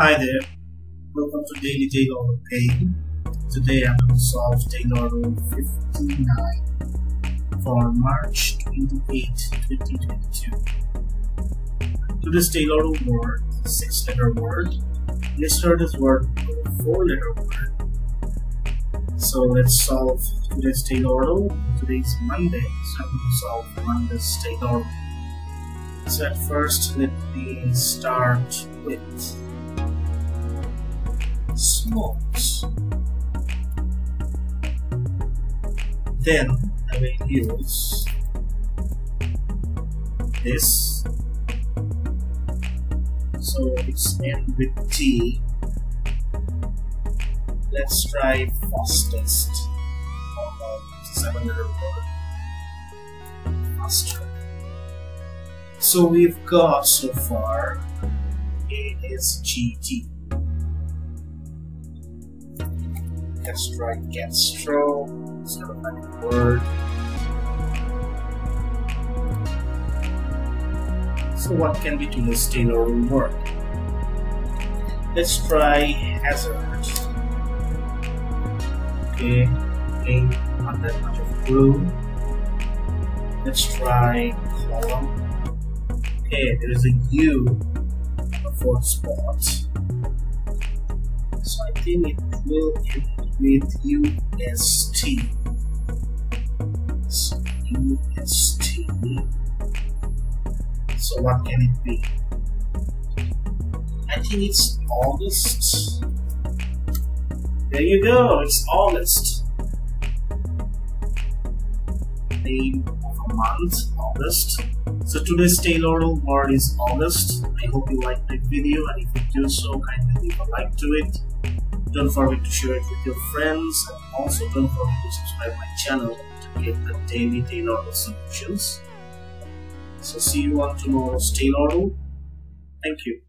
Hi there, welcome to Daily Taylor Pay. Today I'm going to solve Taylordle 59 for March 28, 2022. Today's Taylordle word, 6 letter word. This word with a 4 letter word. So let's solve today's Taylordle. Today's Monday, so I'm going to solve Monday's Taylordle. So at first let me start with smokes. Then I will use this. So it's end with T. Let's try fastest. Seven letter word. Faster. So we've got so far it Let's try Gastro, instead of any word. So what can we do with Taylor word? Let's try hazard. Okay, okay, not that much of blue. Let's try column. Okay, there is a U for spot. So I think it will end with UST. So UST. So what can it be? I think it's August. There you go, it's August. Name of a month, August. So today's Taylordle word is August. I hope you liked the video and if you do so, kindly leave a like to it. Don't forget to share it with your friends and also don't forget to subscribe my channel to get the daily Taylordle solutions. So see you on tomorrow's Taylordle. Thank you.